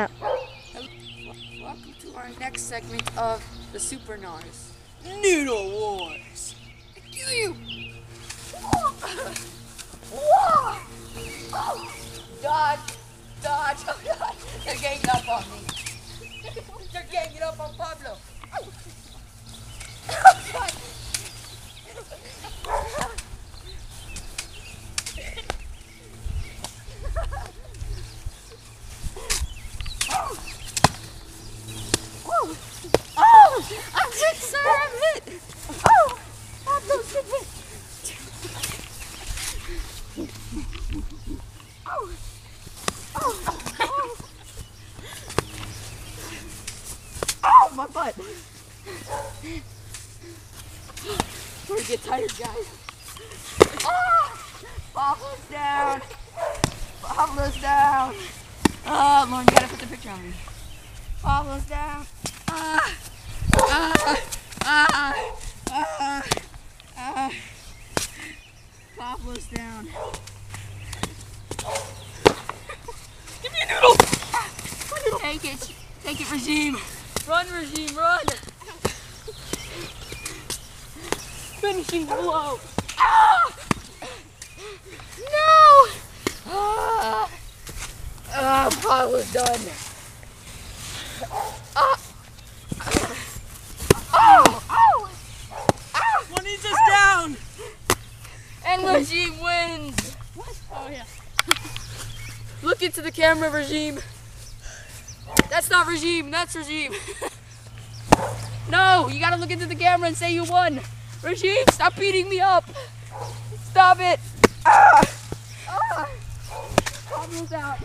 Oh. Welcome to our next segment of the Super Nars. Noodle Wars. Do you? Oh! Dodge, dodge, oh God. They're ganging up on me. They're ganging up on Pablo. Oh, God. Oh, oh, I'm hit, sir, I'm hit. Oh, Pablo's hit me. Oh, oh, oh. Oh, my butt. We're get tired, guys. Oh, Pablo's down. Pablo's down. Oh, Lauren, you gotta put the picture on me. Pablo's down. Ah, ah, ah, ah, ah. Pablo's down. Give me a noodle. Take it. Take it, regime. Run, regime, run. Finishing blow. Ah! No! Ah! Ah, Pablo's done. Ah! Oh! Oh! Ah! Juanita's down. And regime wins. Oh yeah. Look into the camera, regime. That's not regime, that's regime. no, you gotta look into the camera and say you won. Regime, stop beating me up. Stop it. Ah! Ah! Pablo's out.